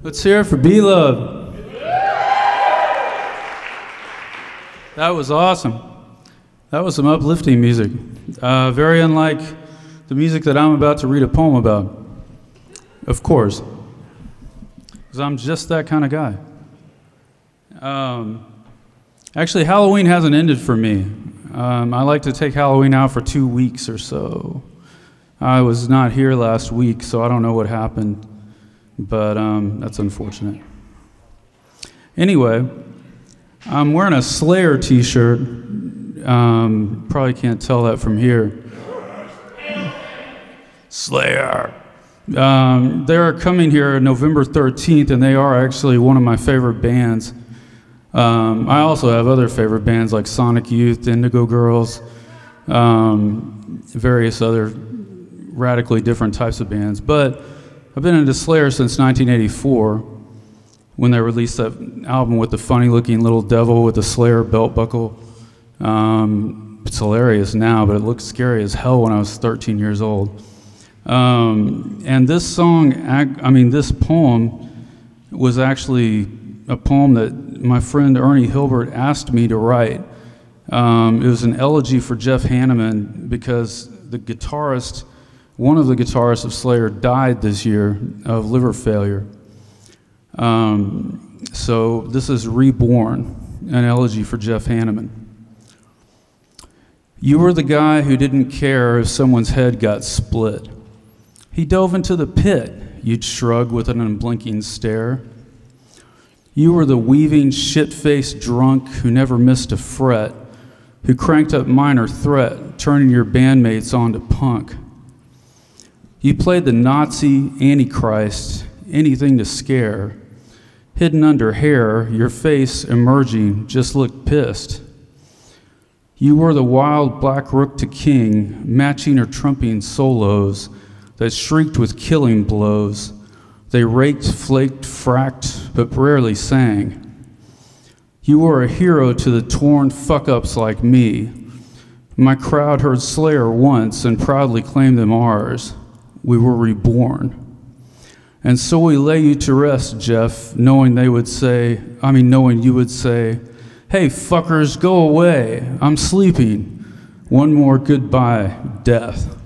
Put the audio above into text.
Let's hear it for B Love. That was awesome. That was some uplifting music. Uh, very unlike the music that I'm about to read a poem about. Of course. Because I'm just that kind of guy. Um, actually, Halloween hasn't ended for me. Um, I like to take Halloween out for two weeks or so. I was not here last week, so I don't know what happened, but um, that's unfortunate. Anyway, I'm wearing a Slayer t shirt. Um, probably can't tell that from here. Slayer. Um, they're coming here November 13th, and they are actually one of my favorite bands. Um, I also have other favorite bands like Sonic Youth, Indigo Girls, um, various other radically different types of bands. But I've been into Slayer since 1984 when they released that album with the funny looking little devil with the Slayer belt buckle. Um, it's hilarious now, but it looked scary as hell when I was 13 years old. Um, and this song, I mean, this poem was actually a poem that my friend Ernie Hilbert asked me to write. Um, it was an elegy for Jeff Hanneman because the guitarist one of the guitarists of Slayer died this year of liver failure. Um, so this is Reborn, an elegy for Jeff Hanneman. You were the guy who didn't care if someone's head got split. He dove into the pit, you'd shrug with an unblinking stare. You were the weaving, shit faced drunk who never missed a fret, who cranked up minor threat, turning your bandmates onto punk. You played the Nazi Antichrist, anything to scare. Hidden under hair, your face emerging just looked pissed. You were the wild black rook to king, matching or trumping solos that shrieked with killing blows. They raked, flaked, fracked, but rarely sang. You were a hero to the torn fuck ups like me. My crowd heard Slayer once and proudly claimed them ours we were reborn. And so we lay you to rest, Jeff, knowing they would say, I mean, knowing you would say, hey, fuckers, go away. I'm sleeping. One more goodbye, death.